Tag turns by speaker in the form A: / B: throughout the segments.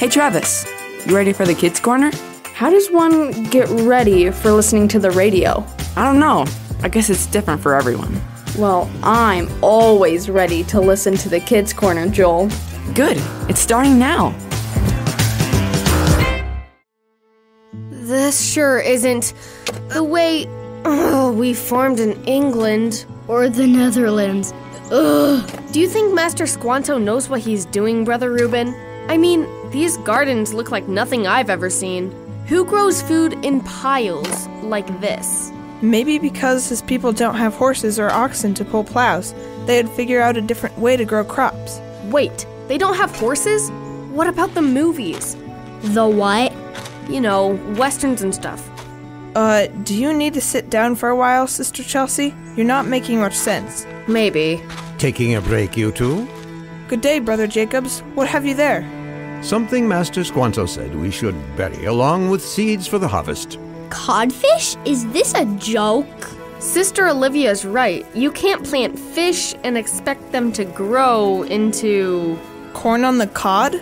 A: Hey, Travis, you ready for the kids' corner?
B: How does one get ready for listening to the radio?
A: I don't know. I guess it's different for everyone.
B: Well, I'm always ready to listen to the kids' corner, Joel.
A: Good. It's starting now.
C: This sure isn't the way oh, we formed in England.
D: Or the Netherlands.
C: Ugh. Do you think Master Squanto knows what he's doing, Brother Reuben? I mean, these gardens look like nothing I've ever seen. Who grows food in piles like this?
E: Maybe because his people don't have horses or oxen to pull plows, they'd figure out a different way to grow crops.
C: Wait, they don't have horses? What about the movies?
D: The what?
C: You know, westerns and stuff.
E: Uh, do you need to sit down for a while, Sister Chelsea? You're not making much sense.
C: Maybe.
F: Taking a break, you two?
E: Good day, Brother Jacobs. What have you there?
F: Something Master Squanto said we should bury along with seeds for the harvest.
D: Codfish? Is this a joke?
C: Sister Olivia's right. You can't plant fish and expect them to grow into.
E: Corn on the cod?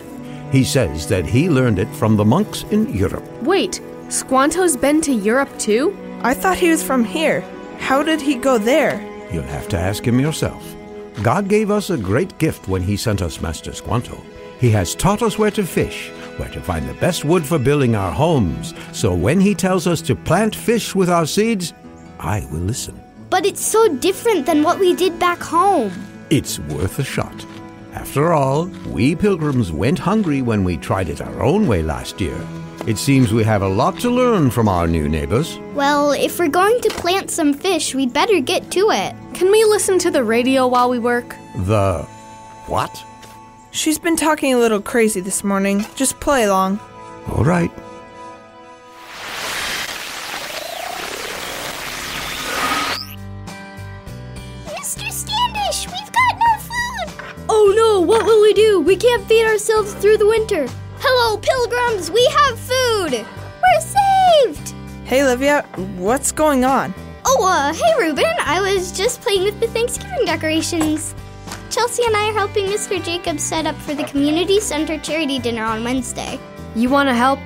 F: He says that he learned it from the monks in Europe.
C: Wait, Squanto's been to Europe too?
E: I thought he was from here. How did he go there?
F: You'll have to ask him yourself. God gave us a great gift when he sent us Master Squanto. He has taught us where to fish, where to find the best wood for building our homes. So when he tells us to plant fish with our seeds, I will listen.
D: But it's so different than what we did back home.
F: It's worth a shot. After all, we pilgrims went hungry when we tried it our own way last year. It seems we have a lot to learn from our new neighbors.
D: Well, if we're going to plant some fish, we'd better get to it.
C: Can we listen to the radio while we work?
F: The what?
E: She's been talking a little crazy this morning. Just play along.
F: All right.
D: Mr. Standish, we've got no food!
G: Oh no, what will we do? We can't feed ourselves through the winter.
D: Hello, pilgrims, we have food! We're saved!
E: Hey, Livia, what's going on?
D: Oh, uh, hey, Reuben. I was just playing with the Thanksgiving decorations. Chelsea and I are helping Mr. Jacobs set up for the community center charity dinner on Wednesday.
C: You want to help?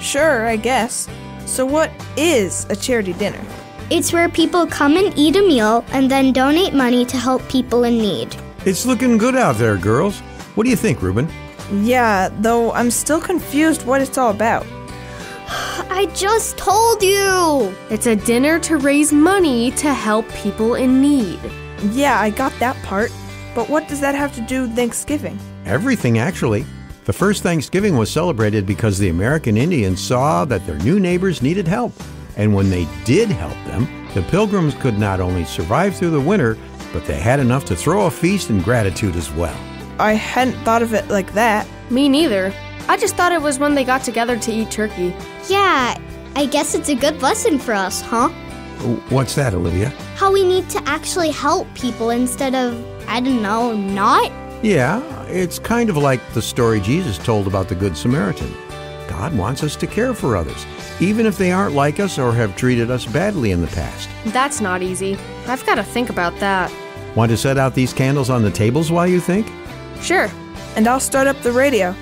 E: Sure, I guess. So, what is a charity dinner?
D: It's where people come and eat a meal and then donate money to help people in need.
F: It's looking good out there, girls. What do you think, Reuben?
E: Yeah, though I'm still confused what it's all about.
D: I just told you!
C: It's a dinner to raise money to help people in need.
E: Yeah, I got that part. But what does that have to do with Thanksgiving?
F: Everything, actually. The first Thanksgiving was celebrated because the American Indians saw that their new neighbors needed help. And when they did help them, the pilgrims could not only survive through the winter, but they had enough to throw a feast in gratitude as well.
E: I hadn't thought of it like that.
C: Me neither. I just thought it was when they got together to eat turkey.
D: Yeah, I guess it's a good lesson for us, huh?
F: What's that, Olivia?
D: How we need to actually help people instead of, I don't know, not?
F: Yeah, it's kind of like the story Jesus told about the Good Samaritan. God wants us to care for others, even if they aren't like us or have treated us badly in the past.
C: That's not easy. I've got to think about that.
F: Want to set out these candles on the tables while you think?
C: Sure.
E: And I'll start up the radio.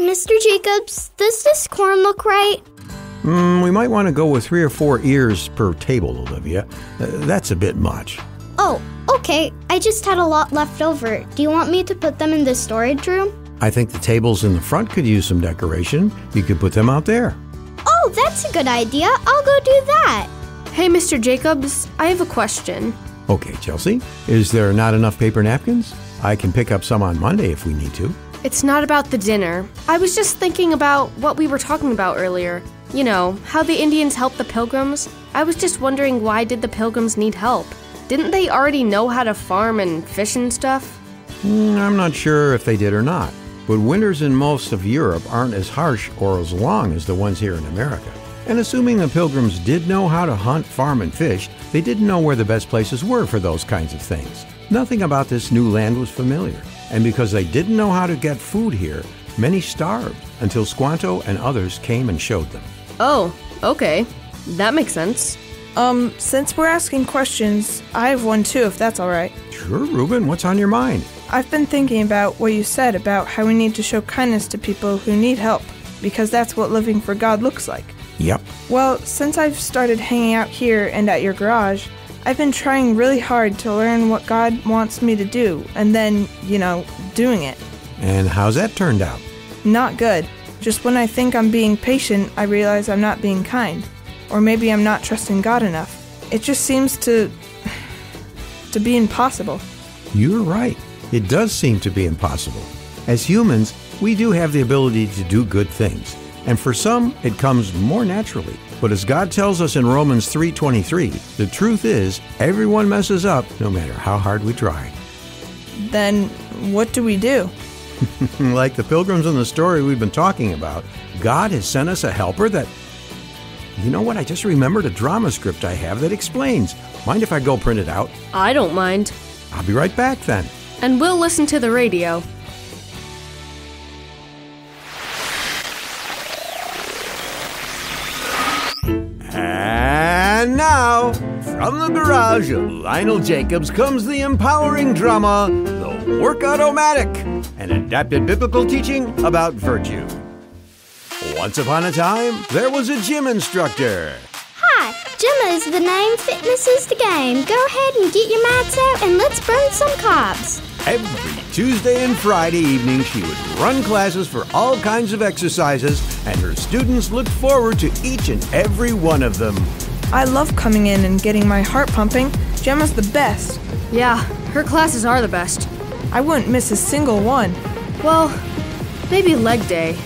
D: Mr. Jacobs, does this corn look right?
F: Mm, we might want to go with three or four ears per table, Olivia. Uh, that's a bit much.
D: Oh, okay. I just had a lot left over. Do you want me to put them in the storage room?
F: I think the tables in the front could use some decoration. You could put them out there.
D: Oh, that's a good idea. I'll go do that.
C: Hey, Mr. Jacobs, I have a question.
F: Okay, Chelsea. Is there not enough paper napkins? I can pick up some on Monday if we need to.
C: It's not about the dinner. I was just thinking about what we were talking about earlier. You know, how the Indians helped the pilgrims. I was just wondering why did the pilgrims need help? Didn't they already know how to farm and fish and stuff?
F: Mm, I'm not sure if they did or not. But winters in most of Europe aren't as harsh or as long as the ones here in America. And assuming the pilgrims did know how to hunt, farm, and fish, they didn't know where the best places were for those kinds of things. Nothing about this new land was familiar. And because they didn't know how to get food here, many starved until Squanto and others came and showed them.
C: Oh, okay. That makes sense.
E: Um, since we're asking questions, I have one too, if that's all right.
F: Sure, Reuben, what's on your mind?
E: I've been thinking about what you said about how we need to show kindness to people who need help, because that's what living for God looks like.
F: Yep.
E: Well, since I've started hanging out here and at your garage, I've been trying really hard to learn what God wants me to do, and then, you know, doing it.
F: And how's that turned out?
E: Not good. Just when I think I'm being patient, I realize I'm not being kind. Or maybe I'm not trusting God enough. It just seems to. to be impossible.
F: You're right. It does seem to be impossible. As humans, we do have the ability to do good things, and for some it comes more naturally. But as God tells us in Romans 3:23, the truth is everyone messes up no matter how hard we try.
E: Then, what do we do?
F: like the pilgrims in the story we've been talking about, God has sent us a helper that You know what? I just remembered a drama script I have that explains. Mind if I go print it out?
C: I don't mind.
F: I'll be right back then.
C: And we'll listen to the radio.
F: And now, from the garage of Lionel Jacobs comes the empowering drama, Workout-O-Matic, an adapted biblical teaching about virtue. Once upon a time, there was a gym instructor.
D: Hi, Gemma is the name, fitness is the game. Go ahead and get your mats out and let's burn some carbs.
F: Every Tuesday and Friday evening, she would run classes for all kinds of exercises, and her students looked forward to each and every one of them.
E: I love coming in and getting my heart pumping. Gemma's the best.
C: Yeah, her classes are the best.
E: I wouldn't miss a single one.
C: Well, maybe leg day.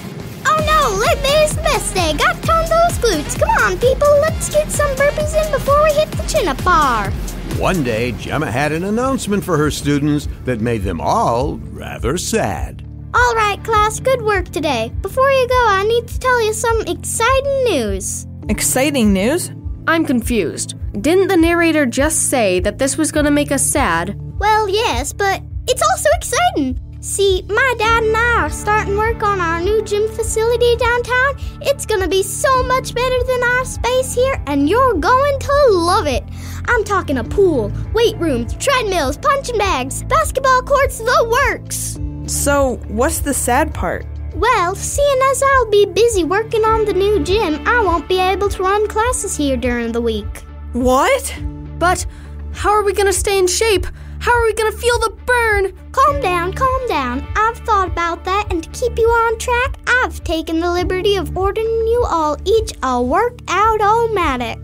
D: Oh no, leg day is the best day. Got to tone those glutes. Come on, people, let's get some burpees in before we hit the chin up bar.
F: One day, Gemma had an announcement for her students that made them all rather sad.
D: All right, class, good work today. Before you go, I need to tell you some exciting news.
E: Exciting news?
C: I'm confused. Didn't the narrator just say that this was gonna make us sad?
D: Well, yes, but it's also exciting. See, my dad and I are starting work on our new gym facility downtown. It's gonna be so much better than our space here, and you're going to love it. I'm talking a pool, weight rooms, treadmills, punching bags, basketball courts, the works.
E: So, what's the sad part?
D: Well, seeing as I'll be busy working on the new gym, I won't be able to run classes here during the week.
E: What?
C: But how are we gonna stay in shape? How are we gonna feel the burn?
D: Calm down, calm down. I've thought about that, and to keep you on track, I've taken the liberty of ordering you all each a workout o-matic.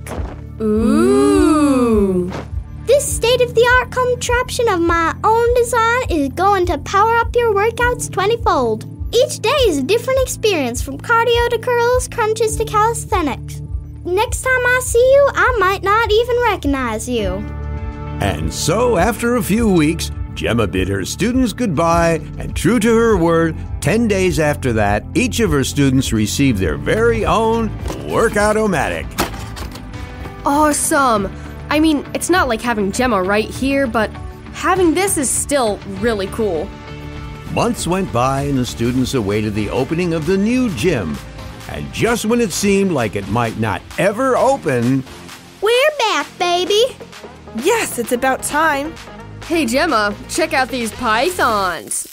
C: Ooh.
D: This state of the art contraption of my own design is going to power up your workouts 20 fold. Each day is a different experience from cardio to curls, crunches to calisthenics. Next time I see you, I might not even recognize you.
F: And so, after a few weeks, Gemma bid her students goodbye, and true to her word, 10 days after that, each of her students received their very own Workout-O-Matic.
C: Awesome. I mean, it's not like having Gemma right here, but having this is still really cool.
F: Months went by, and the students awaited the opening of the new gym. And just when it seemed like it might not ever open,
D: We're back, baby.
E: Yes, it's about time.
C: Hey Gemma, check out these pythons.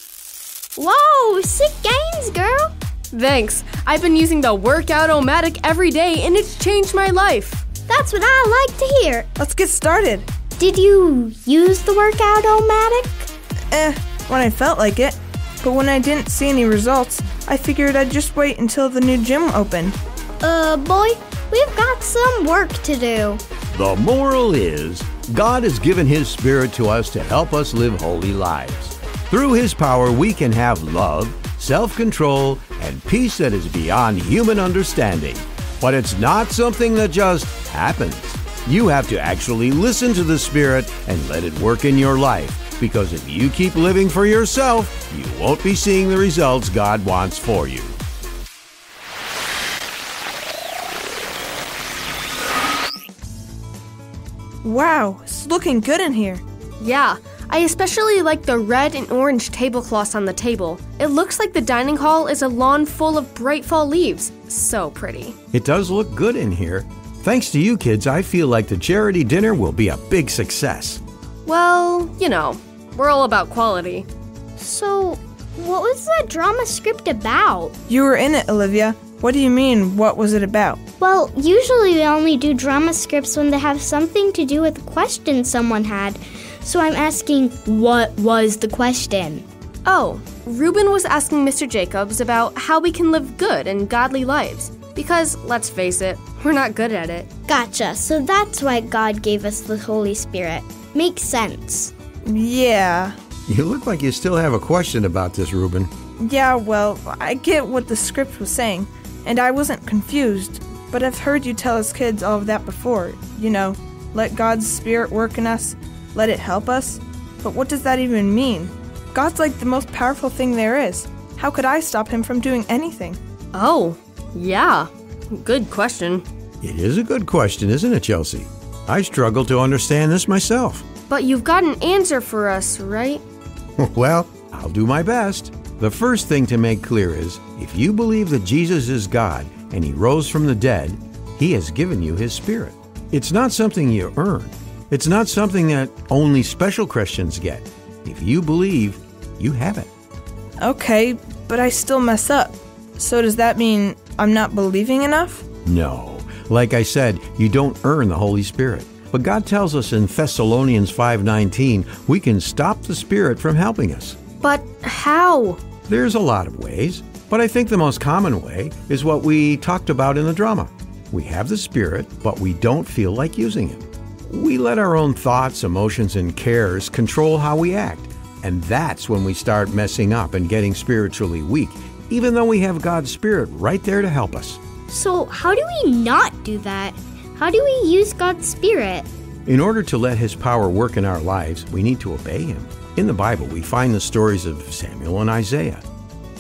D: Whoa, sick gains, girl.
C: Thanks. I've been using the Workout-O-Matic every day and it's changed my life.
D: That's what I like to hear.
E: Let's get started.
D: Did you use the workout o-matic?
E: Eh, when I felt like it. But when I didn't see any results, I figured I'd just wait until the new gym opened.
D: Uh, boy, we've got some work to do.
F: the moral is God has given His Spirit to us to help us live holy lives. Through His power, we can have love, self control, and peace that is beyond human understanding. But it's not something that just happens. You have to actually listen to the Spirit and let it work in your life. Because if you keep living for yourself, you won't be seeing the results God wants for you.
E: Wow, it's looking good in here.
C: Yeah, I especially like the red and orange tablecloths on the table. It looks like the dining hall is a lawn full of bright fall leaves. So pretty.
F: It does look good in here. Thanks to you kids, I feel like the charity dinner will be a big success.
C: Well, you know, we're all about quality.
D: So, what was that drama script about?
E: You were in it, Olivia. What do you mean, what was it about?
D: Well, usually we only do drama scripts when they have something to do with a question someone had. So I'm asking, what was the question?
C: Oh, Reuben was asking Mr. Jacobs about how we can live good and godly lives. Because, let's face it, we're not good at it.
D: Gotcha. So that's why God gave us the Holy Spirit. Makes sense.
E: Yeah.
F: You look like you still have a question about this, Reuben.
E: Yeah, well, I get what the script was saying, and I wasn't confused, but I've heard you tell us kids all of that before. You know, let God's Spirit work in us, let it help us. But what does that even mean? God's like the most powerful thing there is. How could I stop him from doing anything?
C: Oh, yeah. Good question.
F: It is a good question, isn't it, Chelsea? I struggle to understand this myself.
C: But you've got an answer for us, right?
F: well, I'll do my best. The first thing to make clear is if you believe that Jesus is God and he rose from the dead, he has given you his spirit. It's not something you earn, it's not something that only special Christians get. If you believe, you have it.
E: Okay, but I still mess up. So does that mean I'm not believing enough?
F: No. Like I said, you don't earn the Holy Spirit. But God tells us in Thessalonians 5:19, we can stop the Spirit from helping us.
C: But how?
F: There's a lot of ways, but I think the most common way is what we talked about in the drama. We have the Spirit, but we don't feel like using it. We let our own thoughts, emotions, and cares control how we act. And that's when we start messing up and getting spiritually weak, even though we have God's Spirit right there to help us.
D: So, how do we not do that? How do we use God's Spirit?
F: In order to let His power work in our lives, we need to obey Him. In the Bible, we find the stories of Samuel and Isaiah.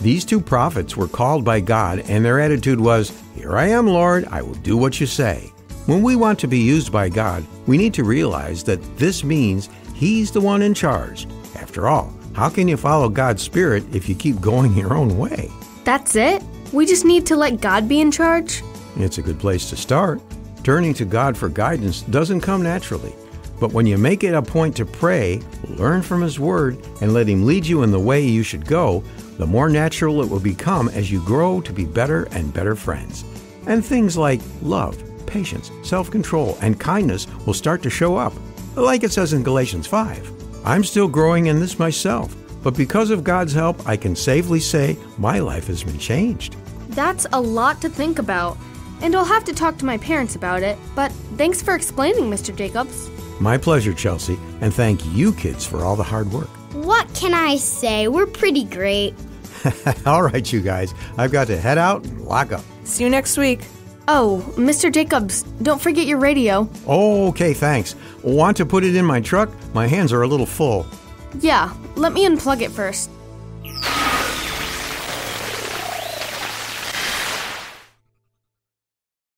F: These two prophets were called by God, and their attitude was, Here I am, Lord, I will do what you say. When we want to be used by God, we need to realize that this means He's the one in charge. After all, how can you follow God's Spirit if you keep going your own way?
C: That's it? We just need to let God be in charge?
F: It's a good place to start. Turning to God for guidance doesn't come naturally. But when you make it a point to pray, learn from His Word, and let Him lead you in the way you should go, the more natural it will become as you grow to be better and better friends. And things like love, patience, self control, and kindness will start to show up, like it says in Galatians 5. I'm still growing in this myself, but because of God's help, I can safely say my life has been changed.
C: That's a lot to think about. And I'll have to talk to my parents about it, but thanks for explaining, Mr. Jacobs.
F: My pleasure, Chelsea, and thank you kids for all the hard work.
D: What can I say? We're pretty great.
F: all right, you guys, I've got to head out and lock up.
E: See you next week.
C: Oh, Mr. Jacobs, don't forget your radio.
F: Oh, okay, thanks. Want to put it in my truck? My hands are a little full.
C: Yeah, let me unplug it first.